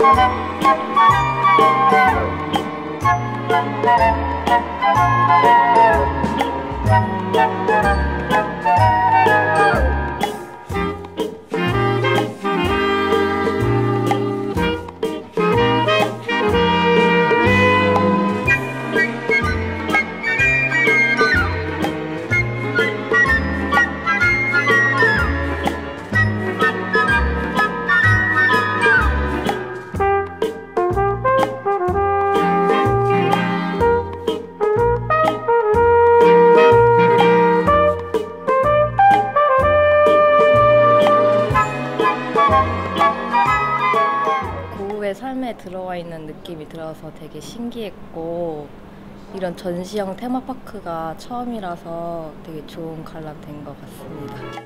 Thank you. 고우의 삶에 들어와 있는 느낌이 들어서 되게 신기했고 이런 전시형 테마파크가 처음이라서 되게 좋은 관람 된 것 같습니다.